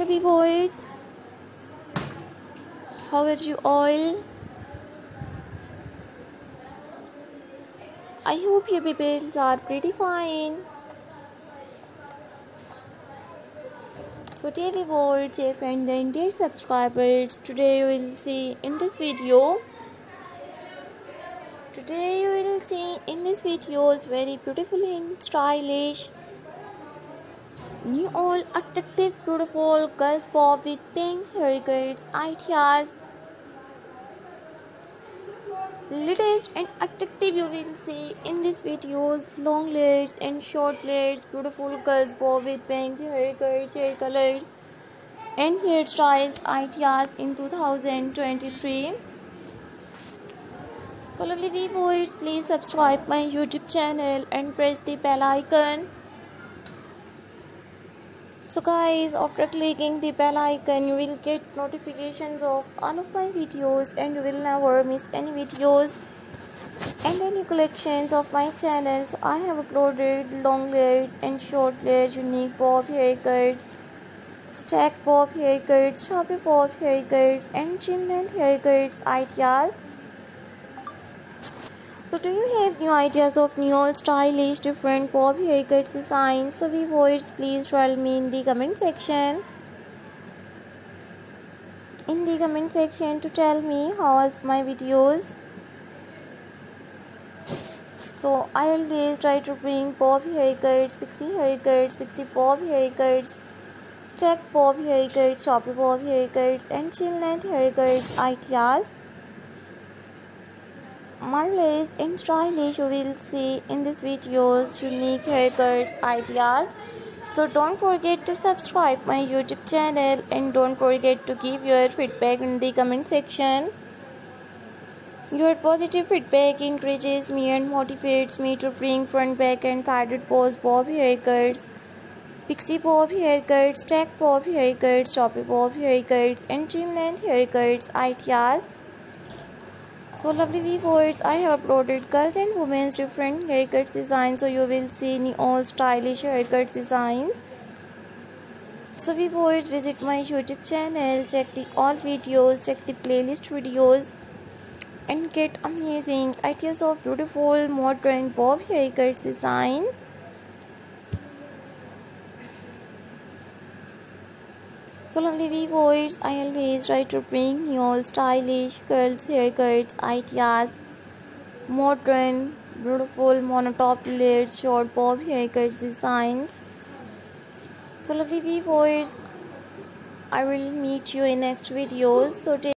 lovely viewers how are you all? I hope your people are pretty fine. So dear viewers dear friends and dear subscribers today you will see in this video today you will see in this video is very beautiful and stylish New all attractive beautiful girls bob with pink haircuts ideas. Latest and attractive you will see in this videos long legs and short legs beautiful girls bob with pink haircuts hair colors and hairstyles ideas in 2023 so lovely viewers please subscribe my youtube channel and press the bell icon so guys after clicking the bell icon you will get notifications of all of my videos and you will never miss any videos and any collections of my channels. I have uploaded long layers and short layers unique bob haircuts stack bob haircuts choppy bob haircuts and chin length haircuts ideas so do you have new ideas of new stylish different bob haircuts designs? So we viewers please tell me in the comment section. In the comment section to tell me how was my videos. So I always try to bring bob haircuts, pixie haircuts, pixie bob haircuts, stack bob haircuts, choppy bob haircuts and chin length haircuts ideas marvelous and stylish you will see in this videos unique haircuts ideas. So don't forget to subscribe my youtube channel and don't forget to give your feedback in the comment section. Your positive feedback encourages me and motivates me to bring front back and sided pose bob haircuts pixie bob haircuts stack bob haircuts choppy bob haircuts and chin length haircuts ideas so lovely viewers i have uploaded girls and women's different haircuts designs. So you will see all stylish haircut designs. So viewers visit my youtube channel. Check the all videos check the playlist videos and get amazing ideas of beautiful modern bob haircut designs So lovely viewers, I always try to bring you all stylish girls haircuts, ideas, modern, beautiful monotop layered short bob haircuts designs. So lovely viewers, I will meet you in next videos. So